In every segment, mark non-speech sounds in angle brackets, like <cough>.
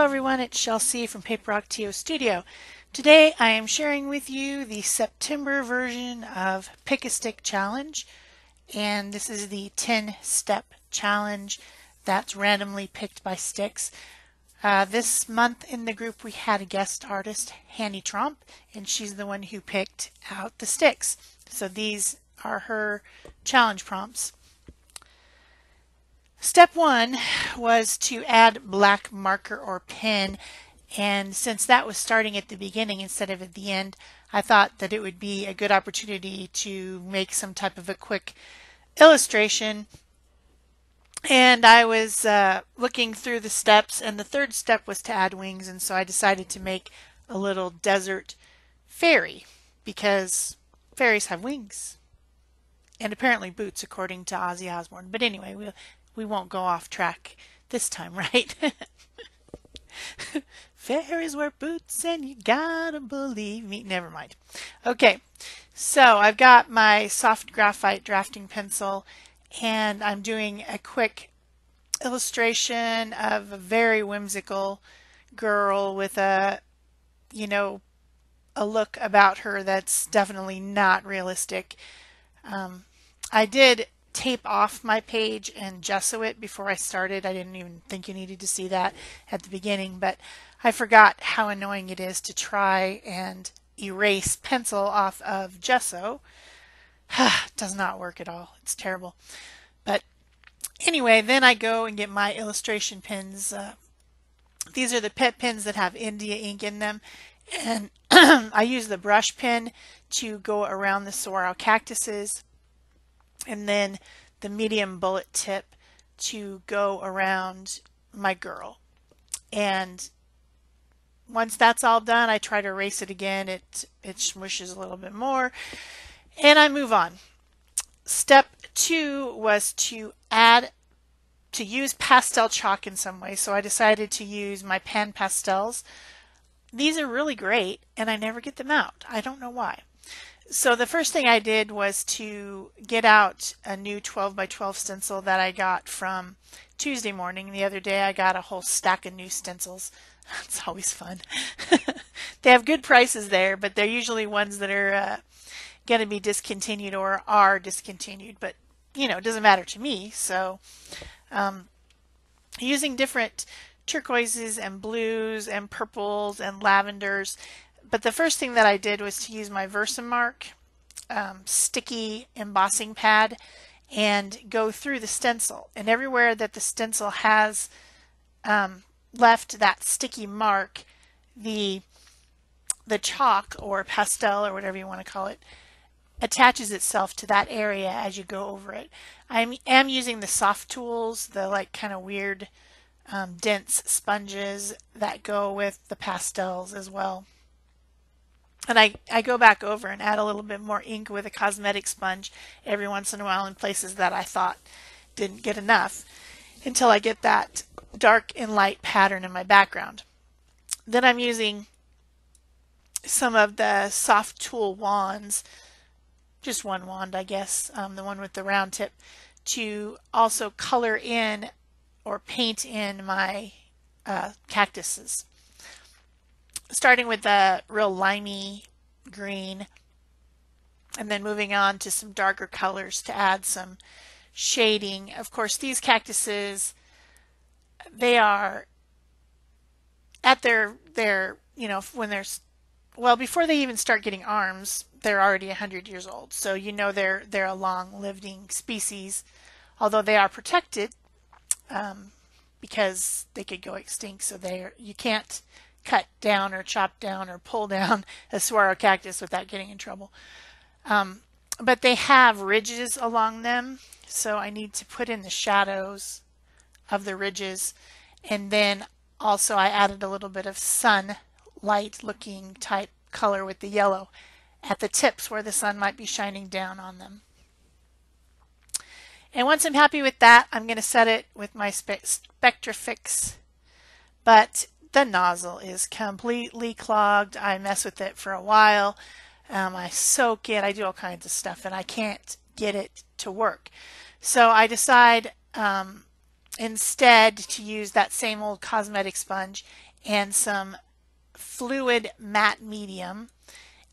Hello everyone, it's Shel C from Paper Ocotillo Studio. Today I am sharing with you the September version of Pick a Stick Challenge and this is the 10 step challenge that's randomly picked by sticks. Uh, this month in the group we had a guest artist, Hanny Tromp, and she's the one who picked out the sticks. So these are her challenge prompts. Step one was to add black marker or pen and since that was starting at the beginning instead of at the end, I thought that it would be a good opportunity to make some type of a quick illustration. And I was uh, looking through the steps, and the third step was to add wings, and so I decided to make a little desert fairy because fairies have wings and apparently boots, according to Ozzy Osbourne. But anyway, we'll we won't go off track this time, <laughs> right? <laughs> Fairies wear boots and you gotta believe me. Never mind. Okay, so I've got my soft graphite drafting pencil and I'm doing a quick illustration of a very whimsical girl with a, you know, a look about her that's definitely not realistic. Um, I did tape off my page and gesso it before I started. I didn't even think you needed to see that at the beginning, but I forgot how annoying it is to try and erase pencil off of gesso. <sighs> Does not work at all. It's terrible. But anyway, then I go and get my illustration pins. Uh, these are the Pitt pins that have India ink in them. And <clears throat> I use the brush pen to go around the saguaro cactuses and then the medium bullet tip to go around my girl. And once that's all done, I try to erase it again. It, it smushes a little bit more and I move on. Step two was to add, to use pastel chalk in some way. So I decided to use my pan pastels. These are really great and I never get them out. I don't know why. So the first thing I did was to get out a new 12 by 12 stencil that I got from Tuesday morning. The other day I got a whole stack of new stencils. <laughs> It's always fun. <laughs> they have good prices there, but they're usually ones that are uh, going to be discontinued or are discontinued. But, you know, it doesn't matter to me. So um, using different turquoises and blues and purples and lavenders but the first thing that I did was to use my Versamark um, sticky embossing pad and go through the stencil. And everywhere that the stencil has um, left that sticky mark, the the chalk or pastel or whatever you want to call it attaches itself to that area as you go over it. I am using the soft tools, the like kind of weird um, dense sponges that go with the pastels as well. And I, I go back over and add a little bit more ink with a cosmetic sponge every once in a while in places that I thought didn't get enough until I get that dark and light pattern in my background. Then I'm using some of the soft tool wands, just one wand I guess, um, the one with the round tip, to also color in or paint in my uh, cactuses starting with the real limey green and then moving on to some darker colors to add some shading. Of course, these cactuses, they are at their, their you know, when they're, well, before they even start getting arms, they're already 100 years old. So you know they're, they're a long-living species, although they are protected um, because they could go extinct. So they you can't cut down or chop down or pull down a saguaro cactus without getting in trouble. Um, but they have ridges along them, so I need to put in the shadows of the ridges. And then also I added a little bit of sunlight looking type color with the yellow at the tips where the sun might be shining down on them. And once I'm happy with that, I'm going to set it with my Spe Spectrafix. But the nozzle is completely clogged. I mess with it for a while. Um, I soak it. I do all kinds of stuff and I can't get it to work. So I decide um, instead to use that same old cosmetic sponge and some fluid matte medium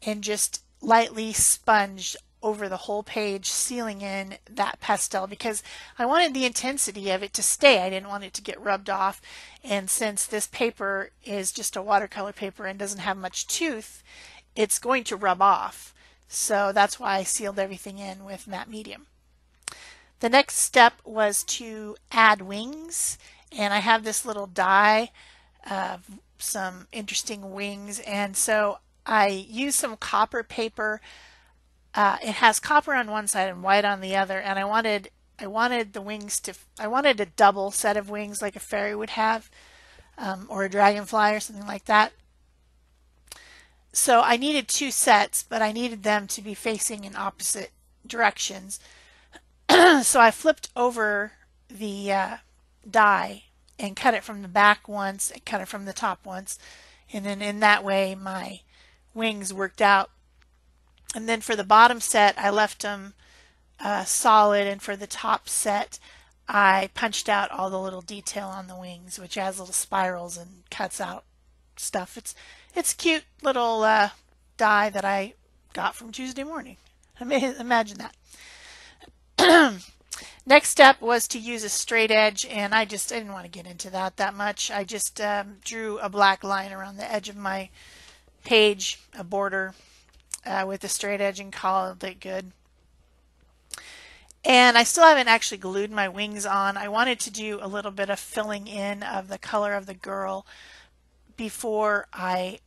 and just lightly sponge over the whole page, sealing in that pastel because I wanted the intensity of it to stay. I didn't want it to get rubbed off. And since this paper is just a watercolor paper and doesn't have much tooth, it's going to rub off. So that's why I sealed everything in with matte medium. The next step was to add wings and I have this little die of some interesting wings and so I used some copper paper uh, it has copper on one side and white on the other and I wanted I wanted the wings to I wanted a double set of wings like a fairy would have um, or a dragonfly or something like that. So I needed two sets but I needed them to be facing in opposite directions. <clears throat> So I flipped over the uh, die and cut it from the back once and cut it from the top once. And then in that way my wings worked out and then for the bottom set, I left them uh, solid, and for the top set, I punched out all the little detail on the wings, which has little spirals and cuts out stuff. It's it's cute little uh, die that I got from Tuesday morning. <laughs> I imagine that. <clears throat> Next step was to use a straight edge, and I just I didn't want to get into that that much. I just um, drew a black line around the edge of my page, a border, uh, with a straight edge and called it good. And I still haven't actually glued my wings on. I wanted to do a little bit of filling in of the color of the girl before I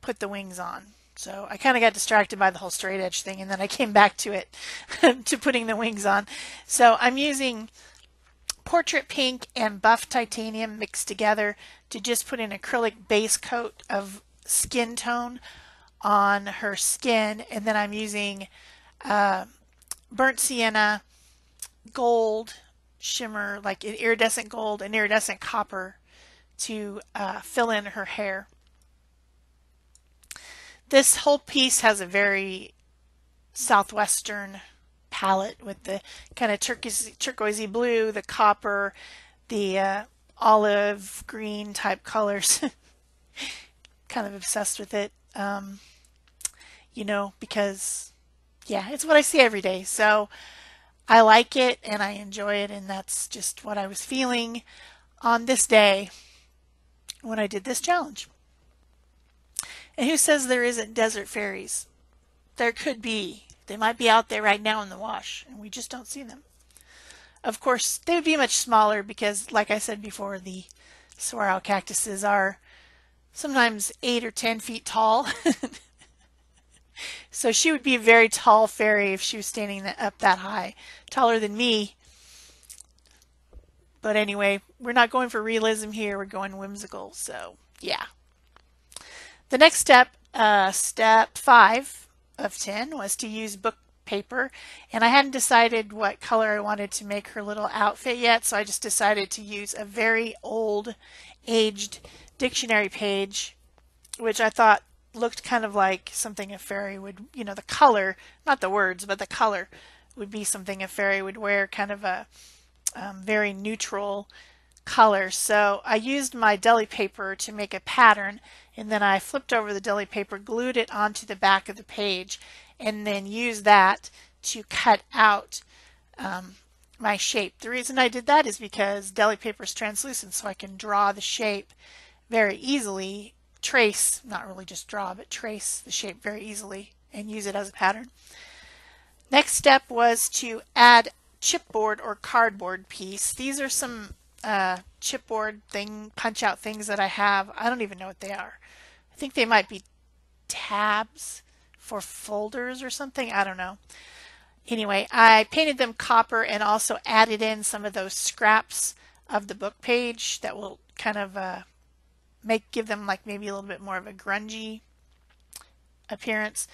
put the wings on. So I kind of got distracted by the whole straight edge thing and then I came back to it, <laughs> to putting the wings on. So I'm using Portrait Pink and Buff Titanium mixed together to just put an acrylic base coat of skin tone on her skin and then I'm using uh, burnt sienna gold shimmer like an iridescent gold and iridescent copper to uh, fill in her hair. This whole piece has a very southwestern palette with the kind of turquoise, turquoisey blue, the copper, the uh, olive green type colors. <laughs> kind of obsessed with it. Um, you know, because yeah, it's what I see every day. So I like it and I enjoy it, and that's just what I was feeling on this day when I did this challenge. And who says there isn't desert fairies? There could be. They might be out there right now in the wash, and we just don't see them. Of course, they would be much smaller because, like I said before, the saguaro cactuses are sometimes 8 or 10 feet tall. <laughs> So she would be a very tall fairy if she was standing up that high, taller than me. But anyway, we're not going for realism here. We're going whimsical. So yeah. The next step, uh, step five of 10 was to use book paper and I hadn't decided what color I wanted to make her little outfit yet so I just decided to use a very old aged dictionary page which I thought looked kind of like something a fairy would, you know, the color, not the words, but the color would be something a fairy would wear, kind of a um, very neutral color. So I used my deli paper to make a pattern and then I flipped over the deli paper, glued it onto the back of the page, and then used that to cut out um, my shape. The reason I did that is because deli paper is translucent so I can draw the shape very easily trace, not really just draw, but trace the shape very easily and use it as a pattern. Next step was to add chipboard or cardboard piece. These are some uh, chipboard thing, punch out things that I have. I don't even know what they are. I think they might be tabs for folders or something. I don't know. Anyway, I painted them copper and also added in some of those scraps of the book page that will kind of uh, make give them like maybe a little bit more of a grungy appearance.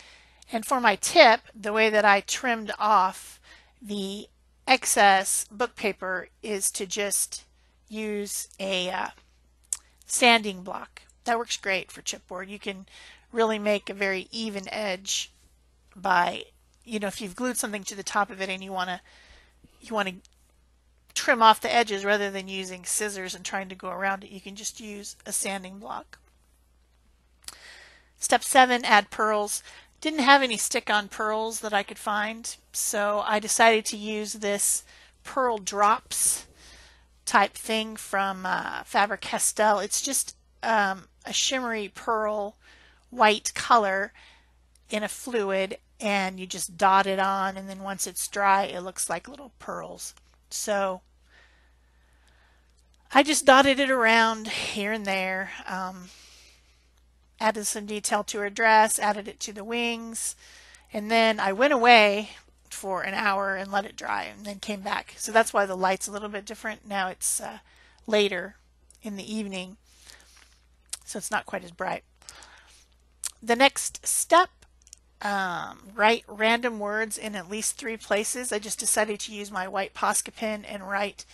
And for my tip, the way that I trimmed off the excess book paper is to just use a uh, sanding block. That works great for chipboard. You can really make a very even edge by, you know, if you've glued something to the top of it and you want to you want to trim off the edges rather than using scissors and trying to go around it. You can just use a sanding block. Step seven, add pearls. Didn't have any stick-on pearls that I could find, so I decided to use this pearl drops type thing from uh, Faber-Castell. It's just um, a shimmery pearl white color in a fluid and you just dot it on and then once it's dry it looks like little pearls. So I just dotted it around here and there. Um, added some detail to her dress, added it to the wings, and then I went away for an hour and let it dry and then came back. So that's why the light's a little bit different. Now it's uh, later in the evening, so it's not quite as bright. The next step, um, write random words in at least three places. I just decided to use my white Posca pen and write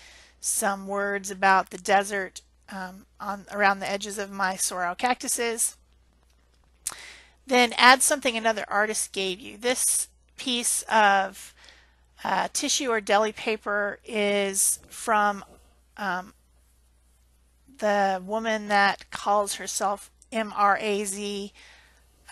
some words about the desert um, on around the edges of my saguaro cactuses. Then add something another artist gave you. This piece of uh, tissue or deli paper is from um, the woman that calls herself M-R-A-Z.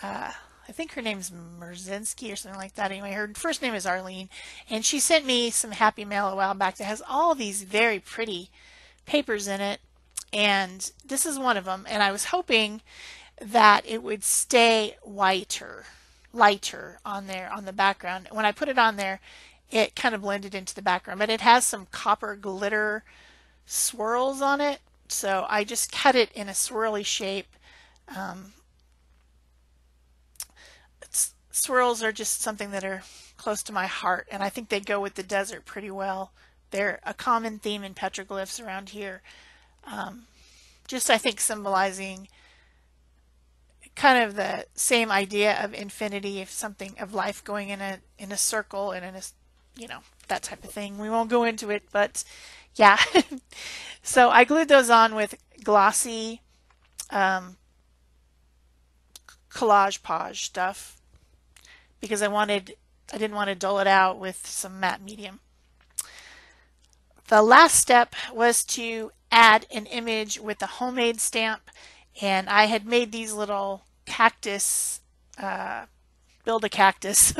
Uh, I think her name's Merzinski or something like that. Anyway, her first name is Arlene, and she sent me some happy mail a while back that has all these very pretty papers in it, and this is one of them. And I was hoping that it would stay whiter lighter on there on the background. When I put it on there, it kind of blended into the background, but it has some copper glitter swirls on it. So I just cut it in a swirly shape. Um, swirls are just something that are close to my heart, and I think they go with the desert pretty well. They're a common theme in petroglyphs around here. Um, just, I think, symbolizing kind of the same idea of infinity, of something of life going in a in a circle and in a you know that type of thing. We won't go into it, but yeah. <laughs> so I glued those on with glossy um, collage page stuff because I wanted I didn't want to dull it out with some matte medium. The last step was to add an image with a homemade stamp and I had made these little cactus, uh, build a cactus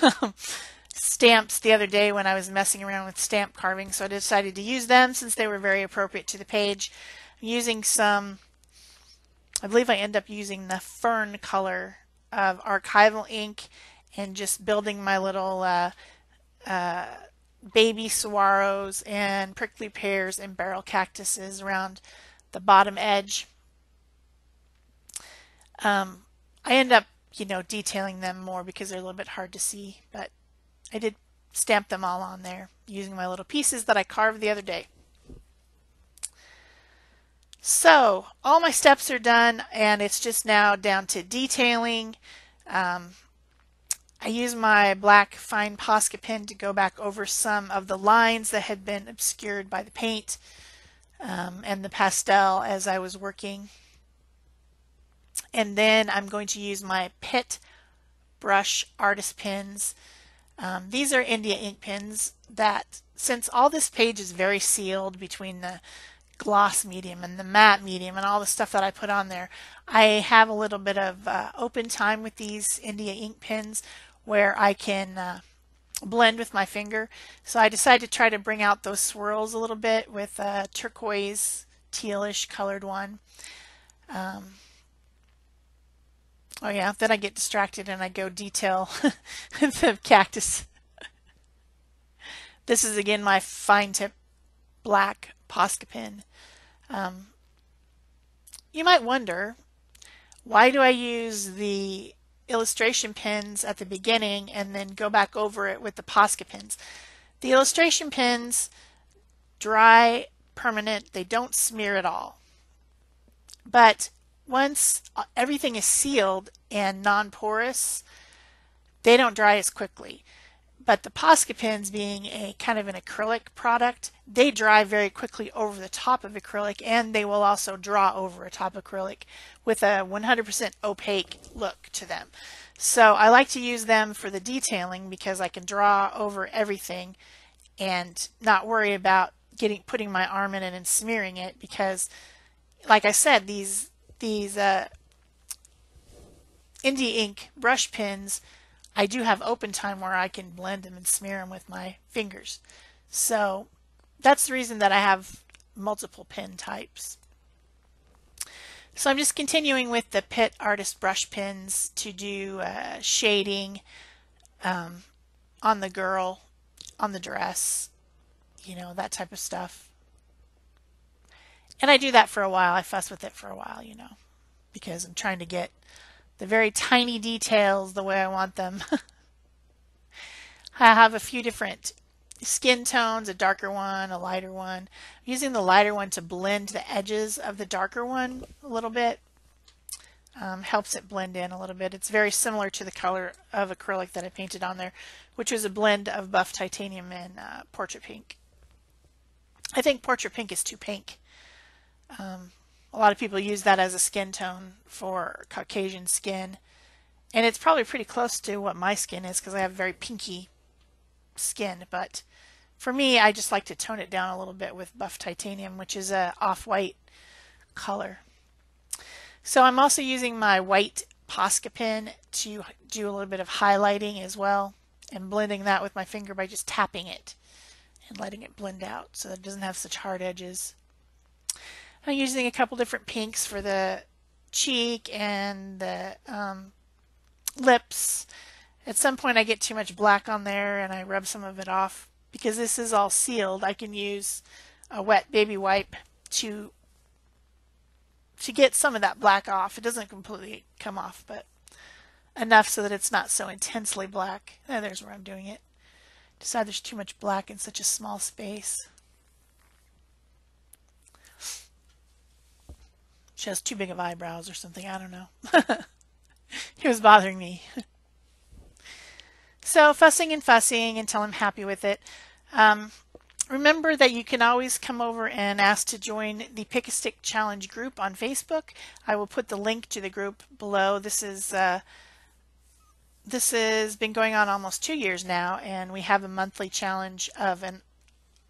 <laughs> stamps the other day when I was messing around with stamp carving. So I decided to use them since they were very appropriate to the page. I'm using some, I believe I end up using the fern color of archival ink and just building my little uh, uh, baby saguaros and prickly pears and barrel cactuses around the bottom edge. Um, I end up, you know, detailing them more because they're a little bit hard to see, but I did stamp them all on there using my little pieces that I carved the other day. So all my steps are done and it's just now down to detailing. Um, I use my black fine Posca pen to go back over some of the lines that had been obscured by the paint um, and the pastel as I was working and then I'm going to use my Pitt brush artist pens. Um, these are India ink pens that since all this page is very sealed between the gloss medium and the matte medium and all the stuff that I put on there, I have a little bit of uh, open time with these India ink pens where I can uh, blend with my finger. So I decided to try to bring out those swirls a little bit with a turquoise tealish colored one. Um, Oh yeah, then I get distracted and I go detail <laughs> the cactus. this is again my fine tip black Posca pen. Um, you might wonder, why do I use the illustration pins at the beginning and then go back over it with the Posca pins. The illustration pins, dry, permanent, they don't smear at all. But once uh, everything is sealed and non-porous, they don't dry as quickly. But the Posca pins being a kind of an acrylic product, they dry very quickly over the top of acrylic and they will also draw over a top acrylic with a 100% opaque look to them. So I like to use them for the detailing because I can draw over everything and not worry about getting putting my arm in it and smearing it because like I said these these uh, India ink brush pens I do have open time where I can blend them and smear them with my fingers so that's the reason that I have multiple pen types so I'm just continuing with the Pitt Artist brush pens to do uh, shading um, on the girl, on the dress, you know, that type of stuff. And I do that for a while. I fuss with it for a while, you know, because I'm trying to get the very tiny details the way I want them. <laughs> I have a few different skin tones, a darker one, a lighter one. I'm using the lighter one to blend the edges of the darker one a little bit. Um, helps it blend in a little bit. It's very similar to the color of acrylic that I painted on there, which was a blend of buff titanium and uh, portrait pink. I think portrait pink is too pink. Um, a lot of people use that as a skin tone for Caucasian skin. And it's probably pretty close to what my skin is because I have very pinky skin. But for me, I just like to tone it down a little bit with buff titanium, which is a off-white color. So I'm also using my white Posca pen to do a little bit of highlighting as well and blending that with my finger by just tapping it and letting it blend out so that it doesn't have such hard edges. I'm using a couple different pinks for the cheek and the um, lips. At some point I get too much black on there and I rub some of it off because this is all sealed, I can use a wet baby wipe to to get some of that black off. It doesn't completely come off, but enough so that it's not so intensely black. Oh, there's where I'm doing it. Decide there's too much black in such a small space. She has too big of eyebrows or something. I don't know. <laughs> it was bothering me. <laughs> So fussing and fussing until I'm happy with it. Um, remember that you can always come over and ask to join the Pick a Stick Challenge group on Facebook. I will put the link to the group below. This is uh, this has been going on almost two years now, and we have a monthly challenge of an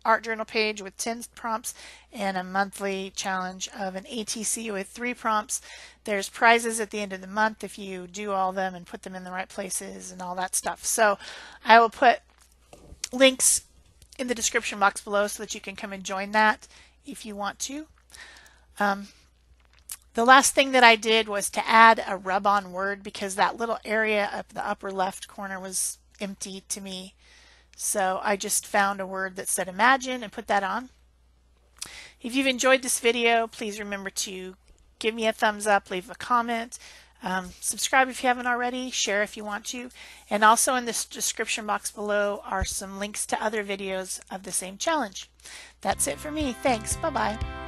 art journal page with 10 prompts and a monthly challenge of an ATC with three prompts. There's prizes at the end of the month if you do all them and put them in the right places and all that stuff. So I will put links in the description box below so that you can come and join that if you want to. Um, the last thing that I did was to add a rub-on word because that little area up the upper left corner was empty to me. So I just found a word that said imagine and put that on. If you've enjoyed this video, please remember to give me a thumbs up, leave a comment, um, subscribe if you haven't already, share if you want to, and also in this description box below are some links to other videos of the same challenge. That's it for me. Thanks. Bye-bye.